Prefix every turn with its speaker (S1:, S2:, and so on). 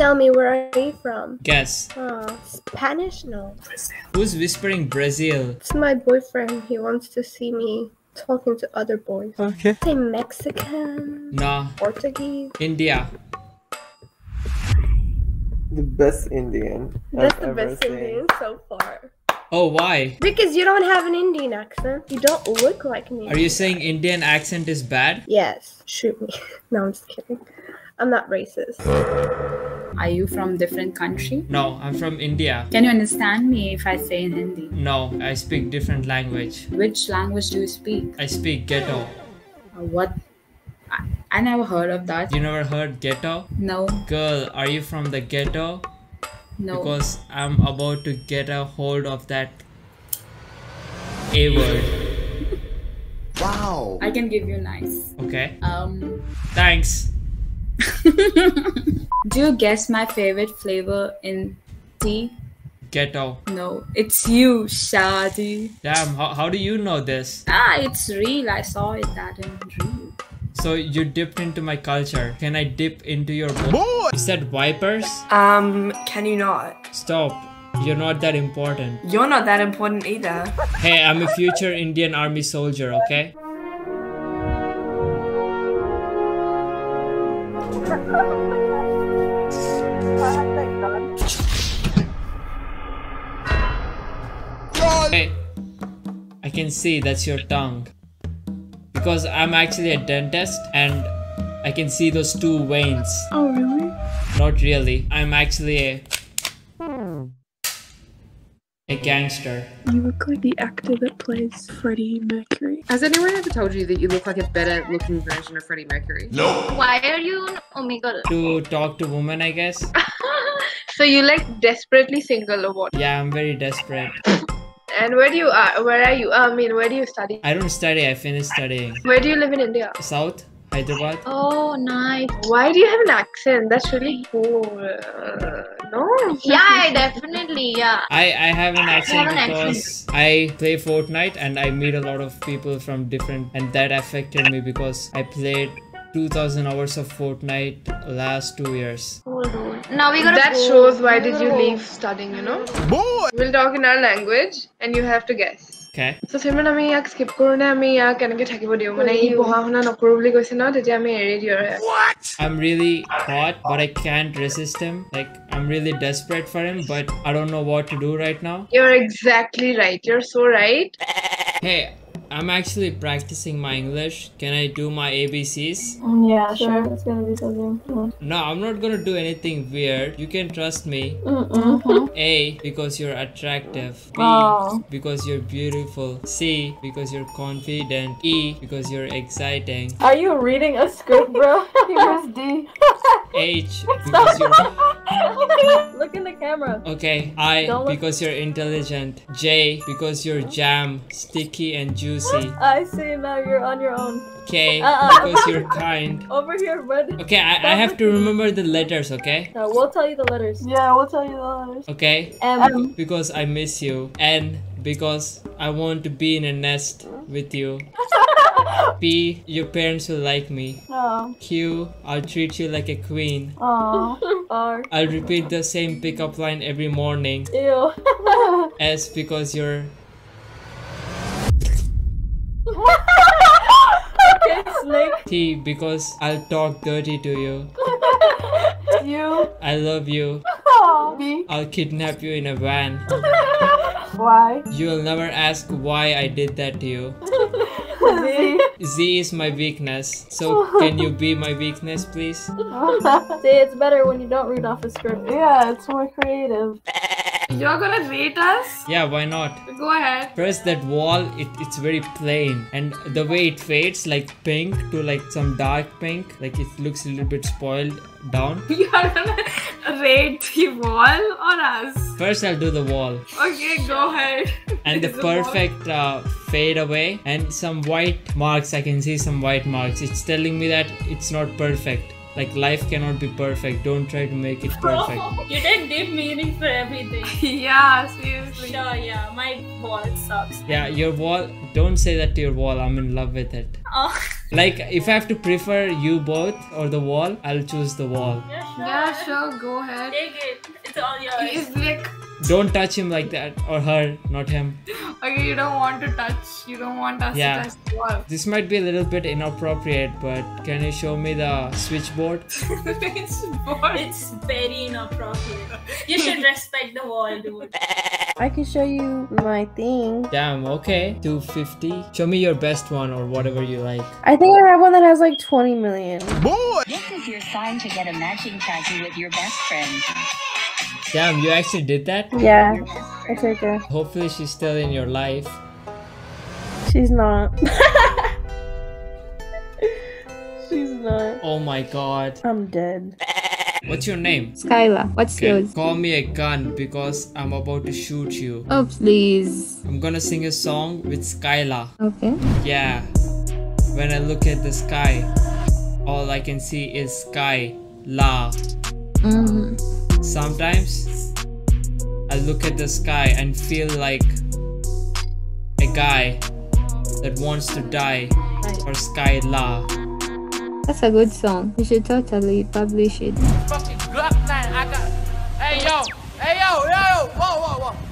S1: Tell me, where are you from?
S2: Guess.
S1: Oh, Spanish? No.
S2: Who's whispering Brazil?
S1: It's my boyfriend. He wants to see me talking to other boys.
S3: Okay.
S1: Say Mexican,
S2: Nah.
S1: Portuguese.
S2: India.
S3: The best Indian
S1: That's
S3: I've
S1: the
S3: ever
S1: best
S3: seen.
S1: Indian so far.
S2: Oh, why?
S1: Because you don't have an Indian accent. You don't look like an Indian.
S2: Are you saying Indian accent is bad?
S1: Yes. Shoot me. no, I'm just kidding. I'm not racist.
S4: Are you from different country?
S2: No, I'm from India.
S4: Can you understand me if I say in Hindi?
S2: No, I speak different language.
S4: Which language do you speak?
S2: I speak ghetto.
S4: Uh, What? I, I never heard of that.
S2: You never heard ghetto?
S4: No,
S2: Girl, are you from the ghetto?
S4: no.
S2: Because I'm about to get a hold of that A word.
S5: Wow.
S4: I can give you nice.
S2: Okay?
S4: Um,
S2: Thanks.
S4: do you guess my favorite flavor in tea?
S2: Ghetto.
S4: No, it's you, Shadi.
S2: Damn, how, how do you know this?
S4: Ah, it's real. I saw it that in real.
S2: So you dipped into my culture. Can I dip into your boy? You said vipers?
S6: Um, can you not?
S2: Stop. You're not that important.
S6: You're not that important either.
S2: Hey, I'm a future Indian army soldier, okay? Hey, I can see that's your tongue. Because I'm actually a dentist and I can see those two veins.
S7: Oh, really?
S2: Not really. I'm actually a. a gangster.
S7: You look like the actor that plays Freddie Mercury.
S8: Has anyone ever told you that you look like a better looking version of Freddie Mercury? No.
S9: Why are you on Omegle?
S2: To talk to women, I guess.
S1: So you like desperately single or what?
S2: Yeah, I'm very desperate.
S1: And where do you are? Where are you? I mean, where do you study?
S2: I don't study, I finished studying.
S1: Where do you live in India?
S2: South, Hyderabad.
S9: Oh, nice.
S1: Why do you have an accent? That's really cool Uh, no.
S9: Yeah, definitely. Yeah.
S2: I, I have an accent
S9: have an accent.
S2: because I play Fortnite and I meet a lot of people from different and that affected me because I played 2000 hours of Fortnite last two years.
S9: Cool, dude. Now we gotta
S1: That
S9: go.
S1: shows why
S9: We
S1: did
S9: gotta
S1: you
S9: go.
S1: leave studying, you know? We'll talk in our language and you have to guess.
S2: Okay.
S1: So চিমৰন আমি ইয়াক skip কৰোঁ নে আমি ইয়াক কেনেকে থাকিব দিওঁ মানে ই পঢ়া শুনা নকৰোঁ বুলি কৈছে ন তেতিয়া আমি এৰি দিওঁ আৰু
S2: I'm really hot, but I can't resist him. Like, I'm really desperate for him, but I don't know what to do right now.
S1: You're exactly right. You're so right.
S2: Hey, I'm actually practicing my English. Can I do my ABCs?
S7: Mm, yeah, sure. That's gonna be something.
S2: No, I'm not gonna do anything weird. You can trust me. Mm-hmm. A, because you're attractive. B,
S7: Oh.
S2: because you're beautiful. C, because you're confident. E, because you're exciting.
S7: Are you reading a script, bro? Here's D.
S2: H, because you're.
S7: Look in the camera.
S2: Okay, I,
S7: Don't look-
S2: because you're intelligent. J, because you're jam, sticky and juicy.
S7: I see now you're on your own.
S2: K,
S7: Uh-uh.
S2: because you're kind.
S7: Over here, bud.
S2: Okay, I, I have to remember the letters, okay?
S7: No, we'll tell you the letters. Yeah, we'll tell you the letters.
S2: Okay?
S7: M.
S2: Because I miss you. N, because I want to be in a nest with you. P, your parents will like me.
S7: Oh.
S2: Q, I'll treat you like a queen.
S7: Oh. R.
S2: I'll repeat the same pickup line every morning.
S7: Ew.
S2: S, because you're.
S7: okay, snake.
S2: T, because I'll talk dirty to you.
S7: you.
S2: I love you.
S7: B.
S2: I'll kidnap you in a van.
S7: why?
S2: You'll never ask why I did that to you.
S7: Z.
S2: Z is my weakness. So can you be my weakness, please?
S7: See, it's better when you don't read off a script. Yeah, it's more creative.
S1: You're gonna rate us?
S2: Yeah, why not?
S1: Go ahead.
S2: First, that wall, it, it's very plain. And the way it fades, like pink to like some dark pink, like it looks a little bit spoiled down.
S1: You're gonna rate the wall or us?
S2: First, I'll do the wall.
S1: Okay, go ahead.
S2: And the
S1: It's
S2: perfect uh, fade away. And some white marks, I can see some white marks. It's telling me that it's not perfect. Like life cannot be perfect. Don't try to make it perfect.
S7: You did deep meaning for everything.
S1: yeah, seriously.
S7: Sure, yeah, my wall sucks.
S2: Yeah, your wall. Don't say that to your wall. I'm in love with it.
S7: Oh.
S2: Like, if I have to prefer you both or the wall, I'll choose the wall.
S7: Yeah, sure. Go ahead.
S5: Take it. It's all yours.
S7: He's like,
S2: Don't touch him like that, or her, not him.
S7: okay, you don't want to touch. You don't want us
S2: Yeah.
S7: to touch the wall.
S2: This might be a little bit inappropriate, but can you show me the switchboard?
S7: it's bored.
S5: It's very inappropriate. You should respect the wall, dude.
S10: I can show you my thing.
S2: Damn, okay. 250. Show me your best one or whatever you like.
S10: I think I have one that has like 20 million. Boy!
S11: This is your sign to get a matching tattoo with your best friend.
S2: Damn, you actually did that?
S10: Yeah,
S11: Your best
S10: I
S11: friend.
S10: took her.
S2: Hopefully she's still in your life.
S10: She's not. She's not.
S2: Oh my god.
S10: I'm dead.
S2: What's your name?
S4: Skyla, what's
S2: Okay,
S4: yours?
S2: call me a gun because I'm about to shoot you.
S4: Oh, please.
S2: I'm gonna sing a song with Skyla.
S4: Okay.
S2: Yeah. When I look at the sky, all I can see is sky. La.
S4: Mm.
S2: Sometimes I look at the sky and feel like a guy that wants to die for Sky La.
S4: That's a good song. You should totally publish it.
S12: Fucking Glock 9, I got. Hey yo, hey yo, yo, whoa, whoa, whoa.